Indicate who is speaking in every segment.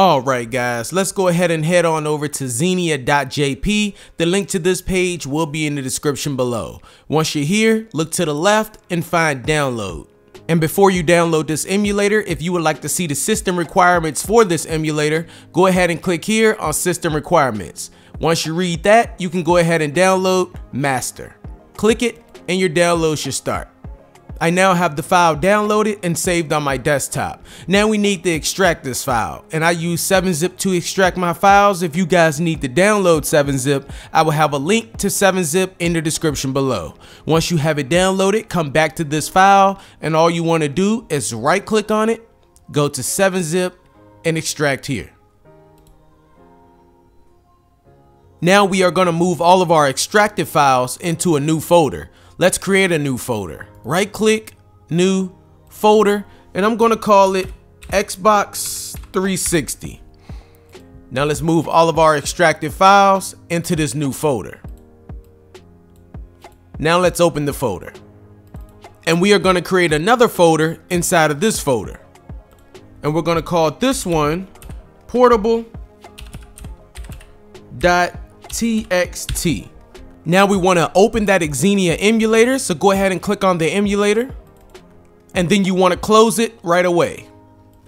Speaker 1: Alright guys, let's go ahead and head on over to xenia.jp. The link to this page will be in the description below. Once you're here, look to the left and find download. And before you download this emulator, if you would like to see the system requirements for this emulator, go ahead and click here on system requirements. Once you read that, you can go ahead and download master. Click it and your download should start. I now have the file downloaded and saved on my desktop. Now we need to extract this file and I use 7-zip to extract my files. If you guys need to download 7-zip, I will have a link to 7-zip in the description below. Once you have it downloaded, come back to this file and all you want to do is right click on it, go to 7-zip and extract here. Now we are going to move all of our extracted files into a new folder. Let's create a new folder. Right click, new folder, and I'm gonna call it Xbox 360. Now let's move all of our extracted files into this new folder. Now let's open the folder. And we are gonna create another folder inside of this folder. And we're gonna call this one portable.txt. Now we want to open that Xenia emulator, so go ahead and click on the emulator. And then you want to close it right away.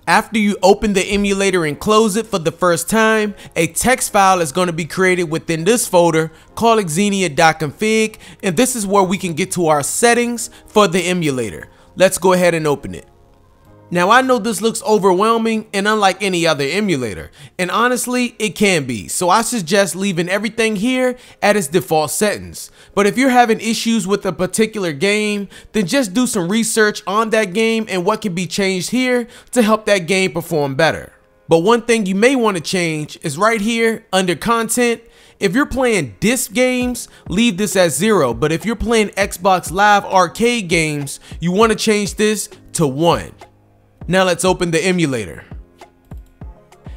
Speaker 1: After you open the emulator and close it for the first time, a text file is going to be created within this folder called xenia.config and this is where we can get to our settings for the emulator. Let's go ahead and open it. Now I know this looks overwhelming and unlike any other emulator, and honestly, it can be, so I suggest leaving everything here at its default settings. But if you're having issues with a particular game, then just do some research on that game and what can be changed here to help that game perform better. But one thing you may want to change is right here under content, if you're playing disc games, leave this at zero. But if you're playing Xbox Live Arcade games, you want to change this to one. Now let's open the emulator.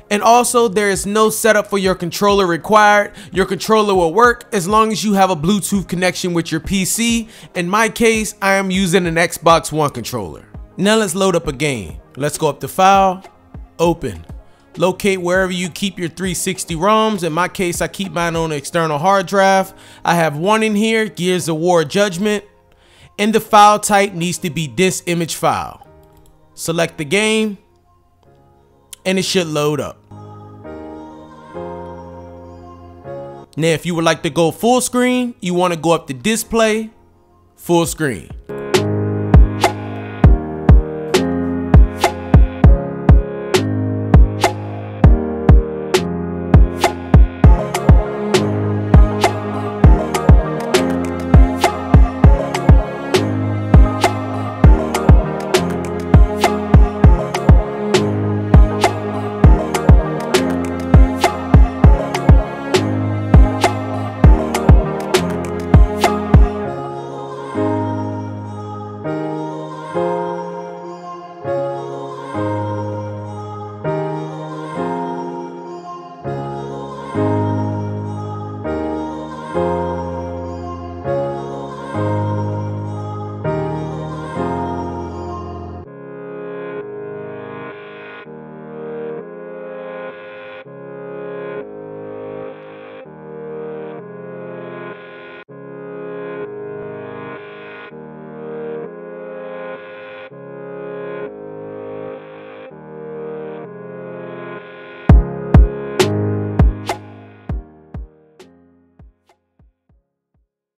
Speaker 1: And also there is no setup for your controller required. Your controller will work as long as you have a Bluetooth connection with your PC. In my case, I am using an Xbox One controller. Now let's load up a game. Let's go up to File, Open. Locate wherever you keep your 360 ROMs. In my case, I keep mine on an external hard drive. I have one in here, Gears of War Judgment. And the file type needs to be this image file select the game, and it should load up. Now, if you would like to go full screen, you want to go up to display, full screen.